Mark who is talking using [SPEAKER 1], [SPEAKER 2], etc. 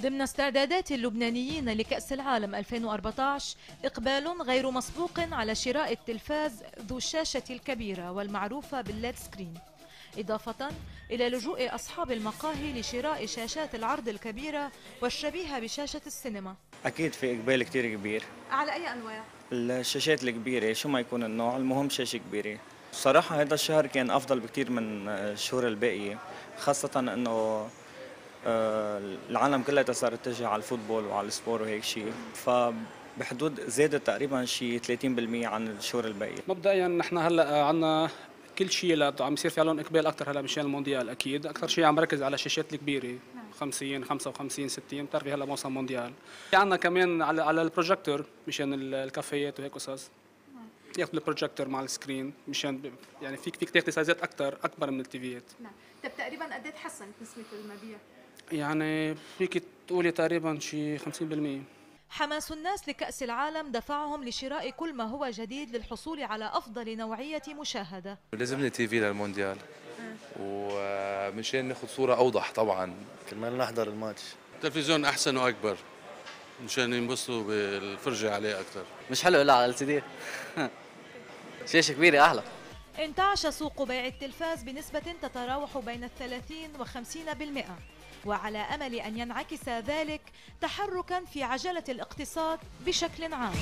[SPEAKER 1] ضمن استعدادات اللبنانيين لكأس العالم 2014 إقبال غير مسبوق على شراء التلفاز ذو الشاشة الكبيرة والمعروفة بال LED screen. إضافة إلى لجوء أصحاب المقاهي لشراء شاشات العرض الكبيرة والشبيهة بشاشة السينما.
[SPEAKER 2] أكيد في إقبال كتير كبير.
[SPEAKER 1] على أي أنواع؟
[SPEAKER 2] الشاشات الكبيرة شو ما يكون النوع المهم شاشة كبيرة. صراحة هذا الشهر كان أفضل بكتير من الشهور الباقية خاصة إنه آه، العالم كلها صارت تتجه على ال football وعلى ال sport وهيك شيء فبحدود زادت تقريبا شيء 30% عن الشهور الباقية.
[SPEAKER 3] مبدئيا نحن هلأ عندنا كل شيء اللي عم يصير في عليهم إقبال أكثر هلأ مشان المونديال أكيد. أكثر شيء عم بركز على الشاشات الكبيرة 50 55 60 بتعرفي هلأ موسم مونديال. في عندنا كمان على على البروجيكتور مشان ال- الكافيات وهيك قصص. ياخذوا البروجيكتور مع ال screen مشان يعني فيك فيك تاخذي سايزات أكثر أكبر من التيفيات.
[SPEAKER 1] نعم. طب تقريبا قد إيه تحسنت نسبة المبيع؟
[SPEAKER 3] يعني فيك تقولي تقريبا شي 50%
[SPEAKER 1] حماس الناس لكأس العالم دفعهم لشراء كل ما هو جديد للحصول على أفضل نوعية مشاهدة.
[SPEAKER 4] لازم لي TV للمونديال. ومشان ناخذ صورة أوضح طبعا.
[SPEAKER 5] كرمال نحضر الماتش.
[SPEAKER 6] تلفزيون أحسن وأكبر مشان ينبسطوا بالفرجة عليه أكثر
[SPEAKER 7] مش حلو الا على ال سي دي شاشه كبيره أحلى
[SPEAKER 1] انتعش سوق بيع التلفاز بنسبة تتراوح بين الثلاثين وخمسين بالمئة. وعلى أمل أن ينعكس ذلك تحركا في عجلة الاقتصاد بشكل عام.